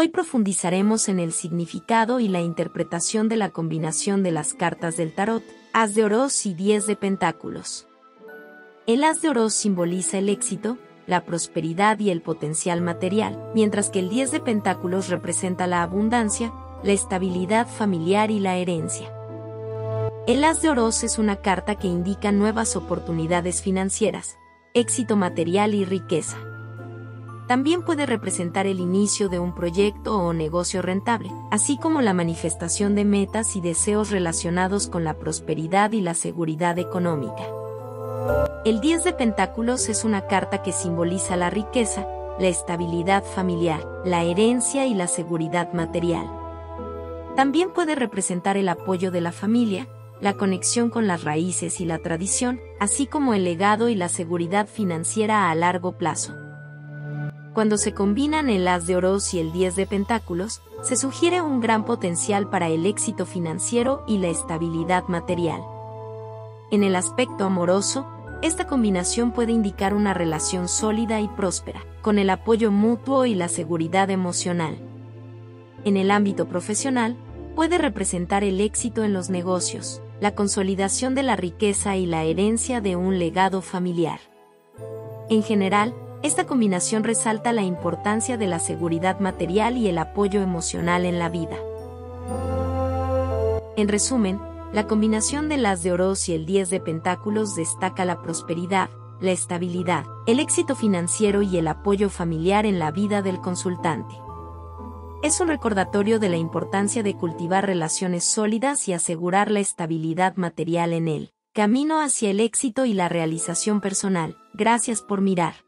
Hoy profundizaremos en el significado y la interpretación de la combinación de las cartas del tarot, As de Oros y Diez de Pentáculos. El As de Oros simboliza el éxito, la prosperidad y el potencial material, mientras que el Diez de Pentáculos representa la abundancia, la estabilidad familiar y la herencia. El As de Oros es una carta que indica nuevas oportunidades financieras, éxito material y riqueza. También puede representar el inicio de un proyecto o negocio rentable, así como la manifestación de metas y deseos relacionados con la prosperidad y la seguridad económica. El 10 de Pentáculos es una carta que simboliza la riqueza, la estabilidad familiar, la herencia y la seguridad material. También puede representar el apoyo de la familia, la conexión con las raíces y la tradición, así como el legado y la seguridad financiera a largo plazo. Cuando se combinan el as de oros y el 10 de pentáculos, se sugiere un gran potencial para el éxito financiero y la estabilidad material. En el aspecto amoroso, esta combinación puede indicar una relación sólida y próspera, con el apoyo mutuo y la seguridad emocional. En el ámbito profesional, puede representar el éxito en los negocios, la consolidación de la riqueza y la herencia de un legado familiar. En general, esta combinación resalta la importancia de la seguridad material y el apoyo emocional en la vida. En resumen, la combinación de las de oros y el 10 de pentáculos destaca la prosperidad, la estabilidad, el éxito financiero y el apoyo familiar en la vida del consultante. Es un recordatorio de la importancia de cultivar relaciones sólidas y asegurar la estabilidad material en él. Camino hacia el éxito y la realización personal. Gracias por mirar.